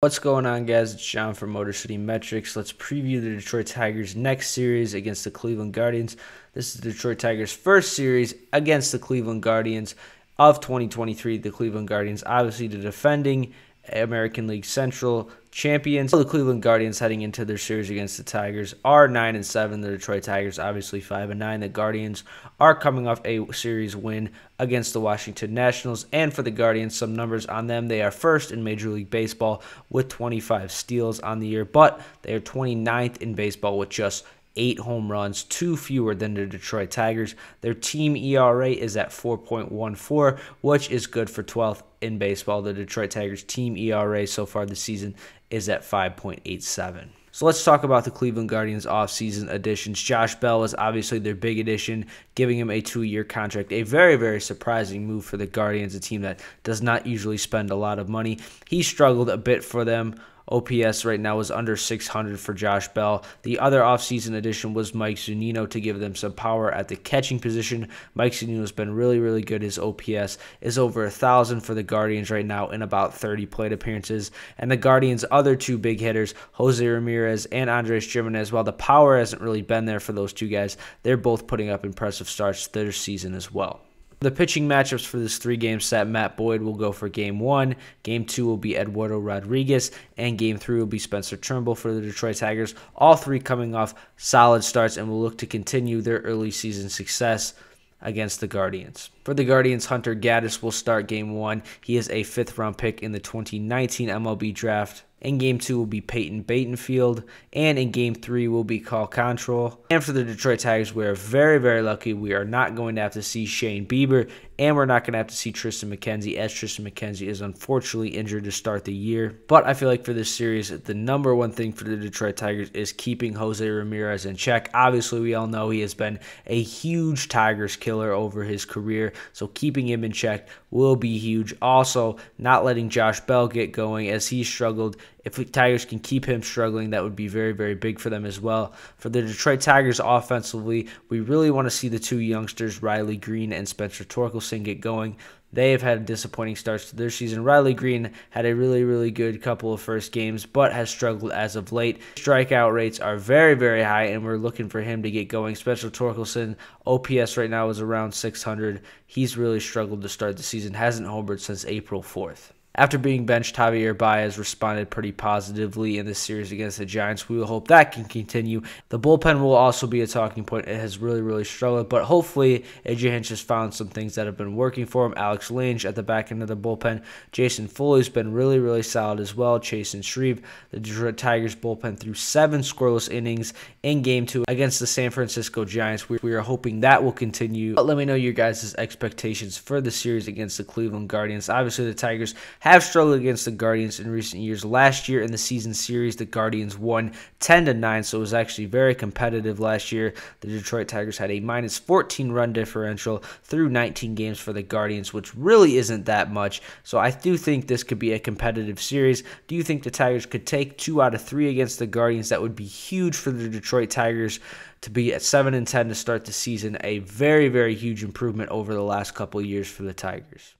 What's going on, guys? It's John from Motor City Metrics. Let's preview the Detroit Tigers' next series against the Cleveland Guardians. This is the Detroit Tigers' first series against the Cleveland Guardians of 2023. The Cleveland Guardians, obviously, the defending American League Central champions. The Cleveland Guardians heading into their series against the Tigers are 9 and 7. The Detroit Tigers obviously 5 and 9. The Guardians are coming off a series win against the Washington Nationals and for the Guardians some numbers on them. They are first in Major League Baseball with 25 steals on the year, but they are 29th in baseball with just eight home runs, two fewer than the Detroit Tigers. Their team ERA is at 4.14, which is good for 12th in baseball. The Detroit Tigers team ERA so far this season is at 5.87. So let's talk about the Cleveland Guardians offseason additions. Josh Bell was obviously their big addition, giving him a two year contract. A very, very surprising move for the Guardians, a team that does not usually spend a lot of money. He struggled a bit for them OPS right now is under 600 for Josh Bell. The other offseason addition was Mike Zunino to give them some power at the catching position. Mike Zunino has been really, really good. His OPS is over a thousand for the Guardians right now in about 30 plate appearances. And the Guardians' other two big hitters, Jose Ramirez and Andres Gimenez, while the power hasn't really been there for those two guys, they're both putting up impressive starts this season as well. The pitching matchups for this three game set Matt Boyd will go for game one, game two will be Eduardo Rodriguez, and game three will be Spencer Turnbull for the Detroit Tigers. All three coming off solid starts and will look to continue their early season success against the Guardians. For the Guardians, Hunter Gaddis will start game one. He is a fifth round pick in the 2019 MLB draft. In game two will be Peyton Battenfield, and in game three will be Cal Quantrill. And for the Detroit Tigers, we are very, very lucky. We are not going to have to see Shane Bieber, and we're not going to have to see Triston McKenzie, as Triston McKenzie is unfortunately injured to start the year. But I feel like for this series, the number one thing for the Detroit Tigers is keeping Jose Ramirez in check. Obviously, we all know he has been a huge Tigers killer over his career, so keeping him in check will be huge. Also, not letting Josh Bell get going as he struggled if the Tigers can keep him struggling, that would be very, very big for them as well. For the Detroit Tigers offensively, we really want to see the two youngsters, Riley Greene and Spencer Torkelson, get going. They have had disappointing starts to their season. Riley Greene had a really, really good couple of first games, but has struggled as of late. Strikeout rates are very, very high, and we're looking for him to get going. Spencer Torkelson, OPS right now is around 600. He's really struggled to start the season, hasn't homered since April 4th. After being benched, Javier Baez responded pretty positively in this series against the Giants. We will hope that can continue. The bullpen will also be a talking point. It has really, really struggled, but hopefully AJ Hinch has found some things that have been working for him. Alex Lange at the back end of the bullpen. Jason Foley's been really, really solid as well. Chasen Shreve, the Detroit Tigers bullpen threw seven scoreless innings in game two against the San Francisco Giants. We, we are hoping that will continue. But let me know your guys' expectations for the series against the Cleveland Guardians. Obviously, the Tigers have struggled against the Guardians in recent years. Last year in the season series, the Guardians won 10 to 9, so it was actually very competitive last year. The Detroit Tigers had a minus 14 run differential through 19 games for the Guardians, which really isn't that much. So I do think this could be a competitive series. Do you think the Tigers could take two out of three against the Guardians? That would be huge for the Detroit Tigers to be at 7 and 10 to start the season. A very, very huge improvement over the last couple years for the Tigers.